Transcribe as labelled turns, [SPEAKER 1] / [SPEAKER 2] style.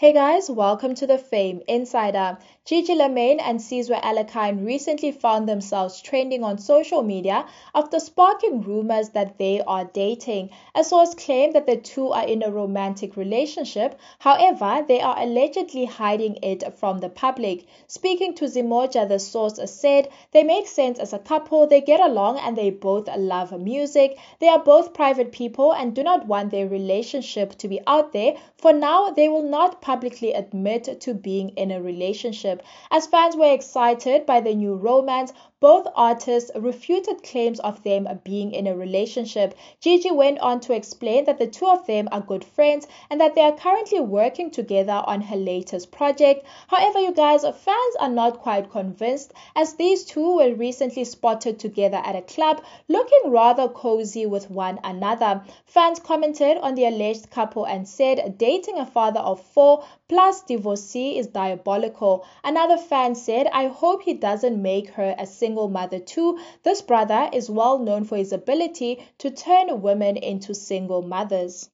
[SPEAKER 1] Hey guys, welcome to the Fame Insider. Gigi Lamayne and Sizwe Alakine recently found themselves trending on social media after sparking rumors that they are dating. A source claimed that the two are in a romantic relationship. However, they are allegedly hiding it from the public. Speaking to Zimoja, the source said they make sense as a couple, they get along, and they both love music. They are both private people and do not want their relationship to be out there. For now, they will not publicly admit to being in a relationship. As fans were excited by the new romance, both artists refuted claims of them being in a relationship. Gigi went on to explain that the two of them are good friends and that they are currently working together on her latest project. However, you guys, fans are not quite convinced as these two were recently spotted together at a club looking rather cozy with one another. Fans commented on the alleged couple and said dating a father of four plus divorcee is diabolical. Another fan said, I hope he doesn't make her a single mother too. This brother is well known for his ability to turn women into single mothers.